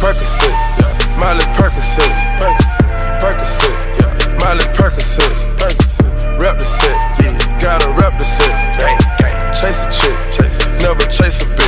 Percocet, yeah. Miley Percocet, Percocet, Percocet, yeah. Miley Percocet, Percocet. Rep the set, yeah. Gotta rep the set, gang, gang. Chase a chick, chase. Never chase a bitch,